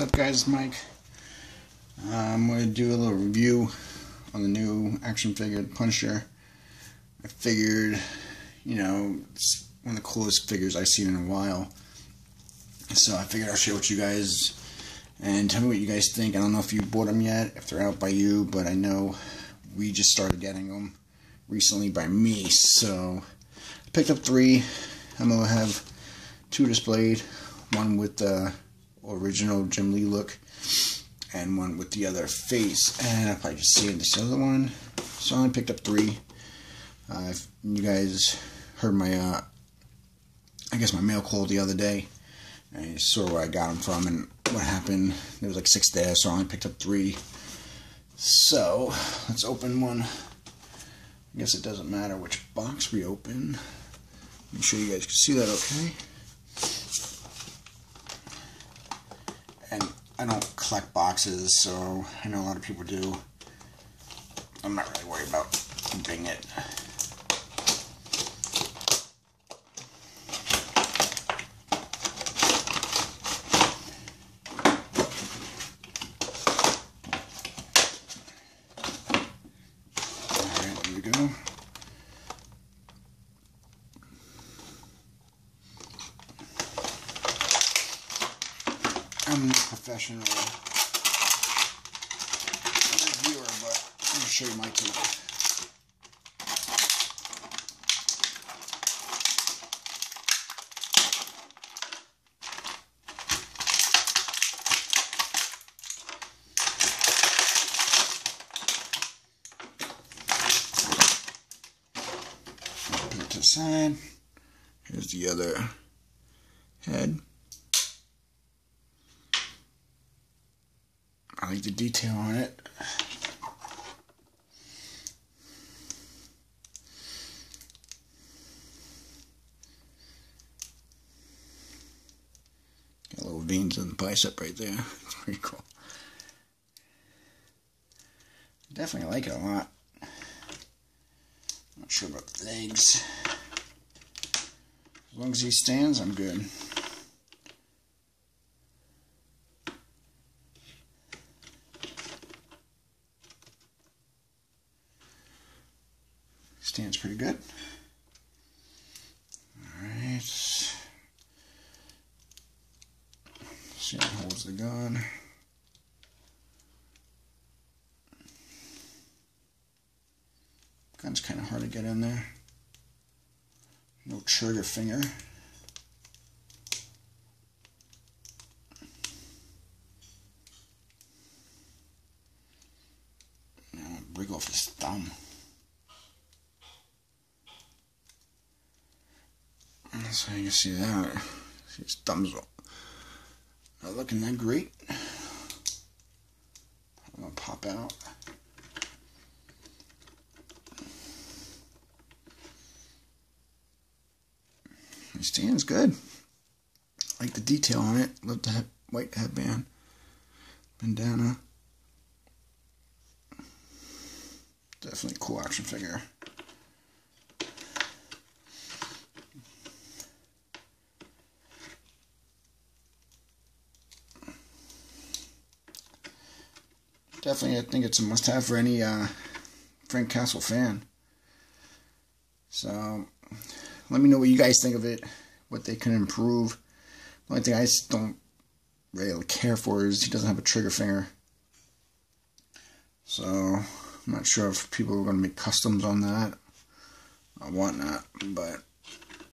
What's up, guys? Mike. Uh, I'm going to do a little review on the new action figure, Punisher. I figured, you know, it's one of the coolest figures I've seen in a while. So I figured I'll share with you guys and tell me what you guys think. I don't know if you bought them yet, if they're out by you, but I know we just started getting them recently by me. So I picked up three. I'm going to have two displayed, one with the original Jim Lee look and one with the other face. And I'll probably just see this other one. So I only picked up three. Uh, you guys heard my, uh, I guess my mail call the other day. And you saw where I got them from and what happened. There was like six there, so I only picked up three. So let's open one. I guess it doesn't matter which box we open. Make sure you guys can see that okay. And I don't collect boxes, so I know a lot of people do. I'm not really worried about keeping it. I'm a professional reviewer, but I'm going to show you my. Put it to the side. Here's the other head. Like the detail on it. Got little veins in the bicep right there. It's pretty cool. Definitely like it a lot. Not sure about the legs. As long as he stands, I'm good. Stands pretty good. Alright. See how it holds the gun. Gun's kind of hard to get in there. No trigger finger. Now break off his thumb. So you can see that. See his thumbs up. not looking that great. I'm gonna pop out. It stands good. Like the detail on it. Love the white headband. Bandana. Definitely cool action figure. Definitely I think it's a must have for any uh, Frank Castle fan. So let me know what you guys think of it, what they can improve. The only thing I just don't really care for is he doesn't have a trigger finger. So I'm not sure if people are going to make customs on that or whatnot, but